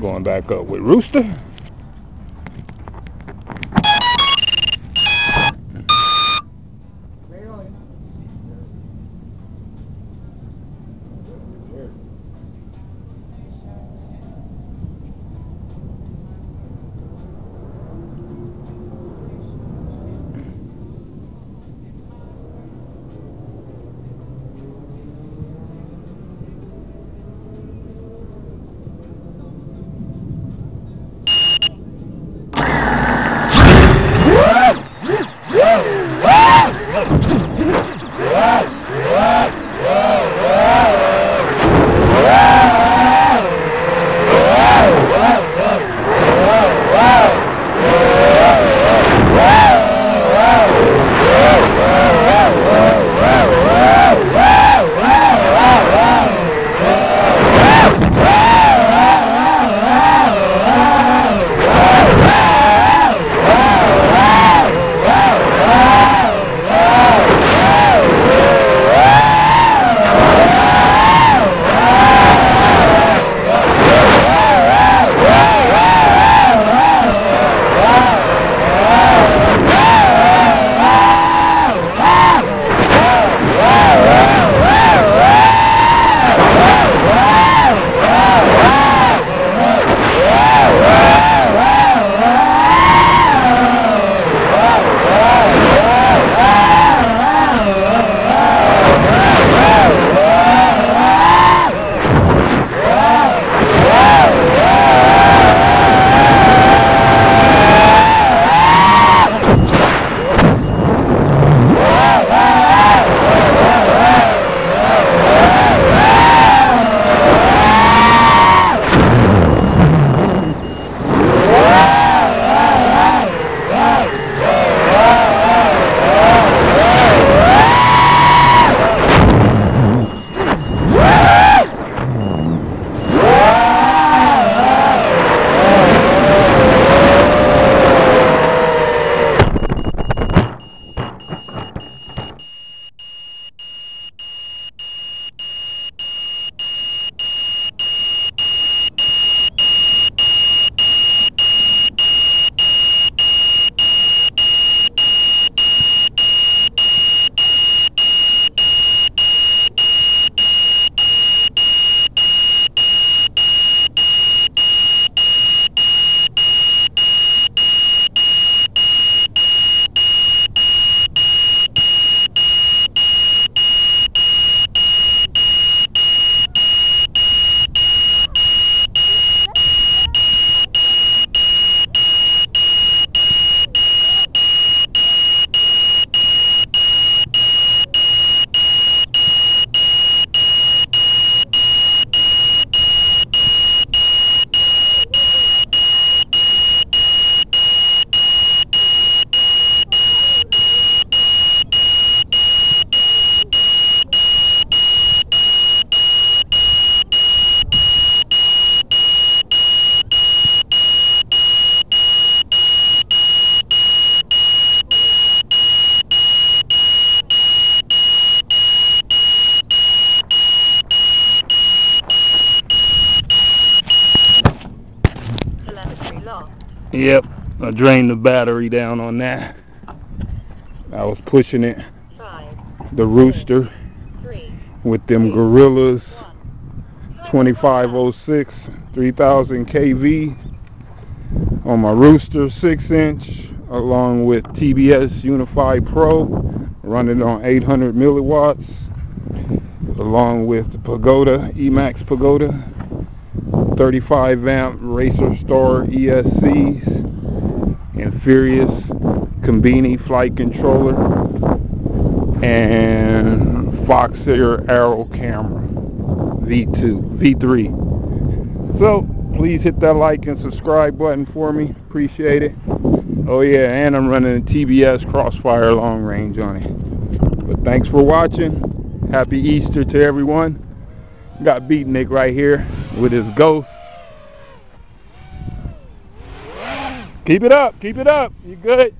Going back up with Rooster. Yep, I drained the battery down on that. I was pushing it, Five, the rooster, three, with them gorillas. 2506 3000 kV on my rooster 6 inch along with TBS Unified Pro running on 800 milliwatts along with Pagoda Emax Pagoda 35 amp Racer Star ESCs and Furious Combini flight controller and Foxeer Arrow camera V2 V3 so please hit that like and subscribe button for me. Appreciate it. Oh yeah and I'm running a TBS Crossfire long range on it. But thanks for watching. Happy Easter to everyone. Got Beatnik right here with his ghost. Keep it up keep it up. You good